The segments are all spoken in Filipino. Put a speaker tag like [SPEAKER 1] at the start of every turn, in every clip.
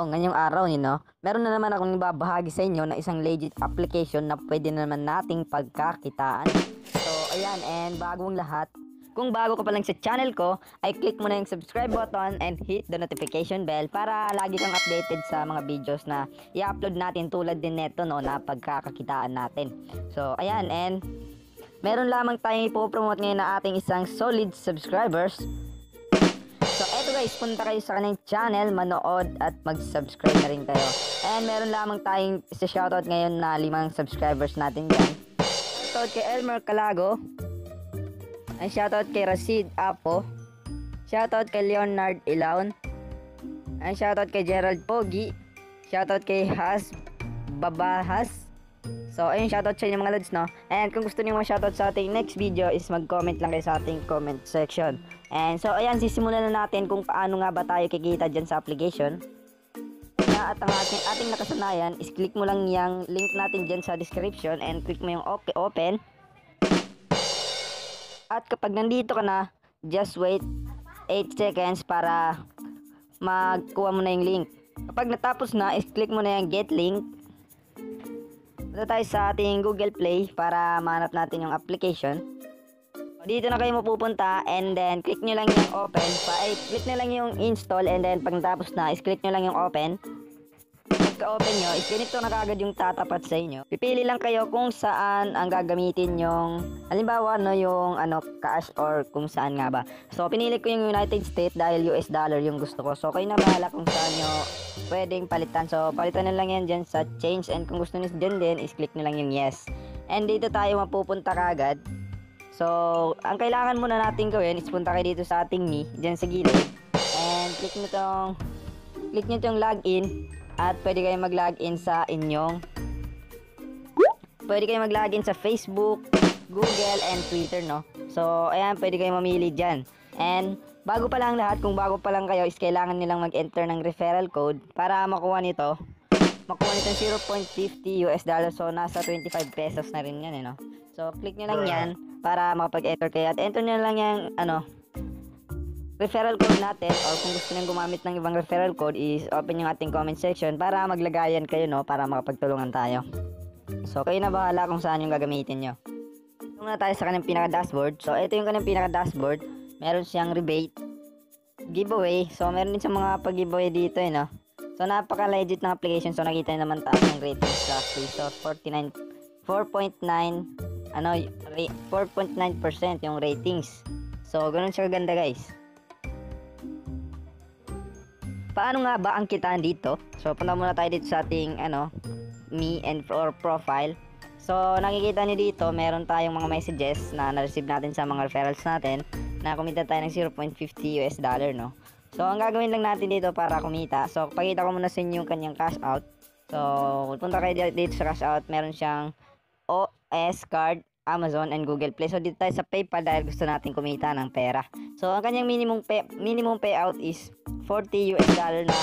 [SPEAKER 1] So, ngayong araw, you know, meron na naman akong ibabahagi sa inyo na isang legit application na pwede na naman nating pagkakitaan. So, ayan, and bagong lahat, kung bago ka pa lang sa channel ko, ay click mo na yung subscribe button and hit the notification bell para lagi kang updated sa mga videos na i-upload natin tulad din neto no, na pagkakakitaan natin. So, ayan, and meron lamang tayong ipopromote ngayon na ating isang solid subscribers guys, punta kayo sa kanyang channel, manood at mag-subscribe na rin kayo. And meron lamang tayong shoutout ngayon na limang subscribers natin dyan. Shoutout kay Elmer Calago. And shoutout kay Rasid Apo. Shoutout kay Leonard Ilaon. And shoutout kay Gerald Pogi. Shoutout kay Has Babahas. So, ayun, shoutout sa inyo mga lods, no? And kung gusto niyo ma-shoutout sa ating next video is mag-comment lang kayo sa ating comment section. And so, ayan, sisimulan na natin kung paano nga ba tayo kikita dyan sa application. At ang ating, ating nakasanayan is click mo lang yung link natin dyan sa description and click mo yung op- open. At kapag nandito ka na, just wait 8 seconds para magkuha mo na yung link. Kapag natapos na, is click mo na yung get link Punta tayo sa ating Google Play para mahanap natin yung application. Dito na kayo mapupunta and then click nyo lang yung open. Pa, ay, click nyo lang yung install and then pag natapos na is click nyo lang yung open. Pagka-open nyo is ganito na kagad yung tatapat sa inyo. Pipili lang kayo kung saan ang gagamitin yung halimbawa no yung ano cash or kung saan nga ba. So pinili ko yung United States dahil US dollar yung gusto ko. So kayo na bahala kung saan nyo pwedeng palitan. So palitan na lang yan dyan sa change and kung gusto nyo dyan din is click nyo lang yung yes. And dito tayo mapupunta kagad. So, ang kailangan muna natin gawin is punta kayo dito sa ating me, dyan sa gilid. And click nyo tong, click nyo tong login. At pwede kayo mag-login sa inyong, pwede kayo mag-login sa Facebook, Google, and Twitter, no? So, ayan, pwede kayo mamili dyan. And, bago pa lang lahat, kung bago pa lang kayo, is kailangan nilang mag-enter ng referral code para makuha nito. Makuha nito 0.50 US dollar. So, nasa 25 pesos na rin yan, eh, no? So, click nyo lang yan para makapag-enter kayo. At enter nyo lang yung, ano, referral code natin or kung gusto nyo gumamit ng ibang referral code is open yung ating comment section para maglagayan kayo, no? Para makapagtulungan tayo. So, kayo na bahala kung saan yung gagamitin nyo. Muna tayo sa kanyang pinaka-dashboard. So, ito yung kanyang pinaka-dashboard. Meron siyang rebate, giveaway. So, meron din sa mga pag-giveaway dito, eh, no? So, napaka-legit ng application. So, nakita nyo naman taas ng rating sa Play Store. 49, 4.9, ano, 4.9% yung ratings. So, ganun siya kaganda, guys. Paano nga ba ang kitaan dito? So, punta muna tayo dito sa ating, ano, me and or profile. So, nakikita niyo dito, meron tayong mga messages na na-receive natin sa mga referrals natin na kumita tayo ng 0.50 US dollar, no? So, ang gagawin lang natin dito para kumita. So, pakita ko muna sa inyo yung kanyang cash out. So, punta kayo dito sa cash out. Meron siyang OS card, Amazon, and Google Play. So, dito tayo sa PayPal dahil gusto natin kumita ng pera. So, ang kanyang minimum, pay, minimum payout is 40 US dollar na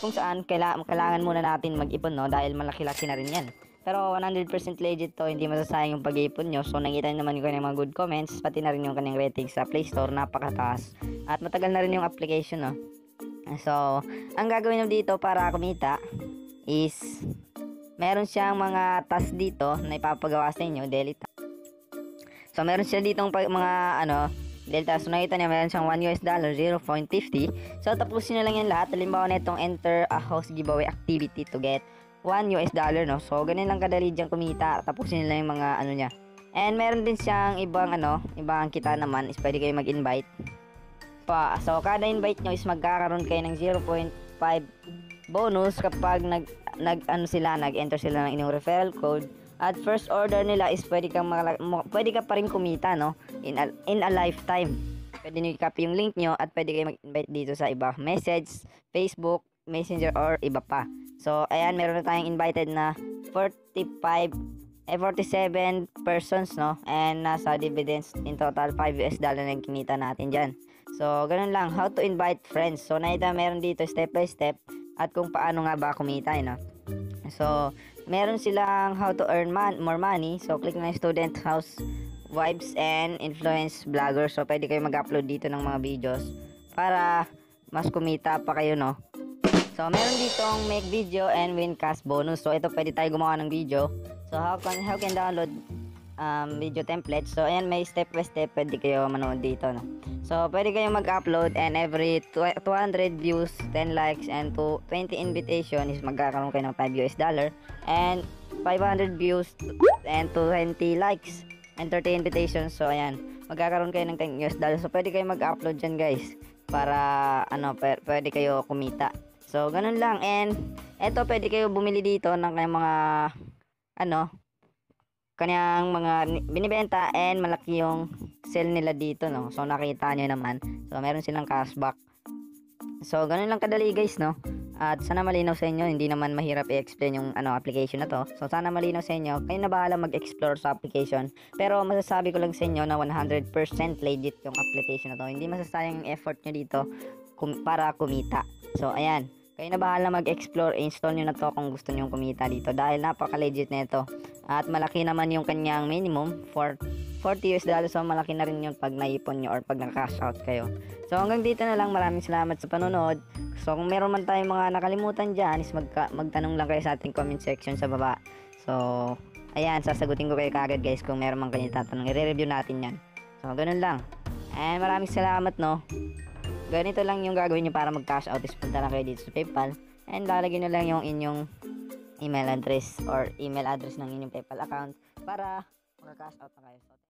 [SPEAKER 1] kung saan kaila, kailangan muna natin mag-ipon, no? Dahil malaki-laki na rin yan. Pero 100% legit to, hindi masasayang yung pag-iipon nyo. So, nakita nyo naman yung kanyang mga good comments, pati na rin yung kanyang ratings sa Play Store, napakataas. At matagal na rin yung application, no? So, ang gagawin nyo dito para kumita is, meron siyang mga task dito na ipapagawa sa inyo, daily task. So, meron siya ditong mga, ano, task. So, nakita niya, meron siyang 1 US dollar, 0.50. So, tapusin na lang yan lahat. Halimbawa na itong enter a house giveaway activity to get 1 US dollar, no? So, ganun lang kadali dyan kumita. Tapusin nila yung mga ano niya. And meron din siyang ibang ano, ibang kita naman is pwede kayo mag-invite. Pa, so, kada invite nyo is magkakaroon kayo ng 0.5 bonus kapag nag, nag ano sila, nag-enter sila ng inyong referral code. At first order nila is pwede kang pwede ka pa rin kumita, no? In a, in a lifetime. Pwede nyo i-copy yung link nyo at pwede kayo mag-invite dito sa iba. Message, Facebook, Messenger, or iba pa. So, ayan, meron na tayong invited na 45, eh, 47 persons, no? And nasa dividends in total 5 US dollar na kinita natin dyan. So, ganun lang. How to invite friends. So, nakita meron dito step by step at kung paano nga ba kumita, eh, no? So, meron silang how to earn man more money. So, click na student house wives and influence vlogger. So, pwede kayo mag-upload dito ng mga videos para mas kumita pa kayo, no? So, meron ditong make video and win cash bonus. So, ito pwede tayo gumawa ng video. So, how can, how can download um, video template. So, ayan, may step by step. Pwede kayo manood dito, no? So, pwede kayong mag-upload and every tw- 200 views, 10 likes, and to 20 invitation is magkakaroon kayo ng 5 US dollar. And 500 views and 20 likes and 30 invitations. So, ayan, magkakaroon kayo ng 10 US dollar. So, pwede kayo mag-upload dyan, guys. Para, ano, pwede kayo kumita. So, ganun lang. And, eto, pwede kayo bumili dito ng mga, ano, kanyang mga ni- binibenta and malaki yung sale nila dito, no? So, nakita nyo naman. So, meron silang cashback. So, ganun lang kadali, guys, no? At sana malinaw sa inyo, hindi naman mahirap i-explain yung ano application na to. So sana malinaw sa inyo, kayo na bahala mag-explore sa application. Pero masasabi ko lang sa inyo na 100% legit yung application na to. Hindi masasayang effort nyo dito kum- para kumita. So ayan, kayo na bahala mag-explore, install nyo na to kung gusto nyo kumita dito dahil napaka-legit na ito. At malaki naman yung kanyang minimum for 40 US dollars so malaki na rin yun pag naipon nyo or pag naka-cash out kayo. So hanggang dito na lang, maraming salamat sa panonood. So kung meron man tayong mga nakalimutan dyan is magka- magtanong lang kayo sa ating comment section sa baba. So ayan, sasagutin ko kayo kagad guys kung meron man kayo tatanong. I-review natin yan. So ganun lang. And maraming salamat no. Ganito lang yung gagawin nyo para mag-cash out is punta lang kayo dito sa PayPal. And lalagyan nyo lang yung inyong email address or email address ng inyong PayPal account para mag-cash out na kayo.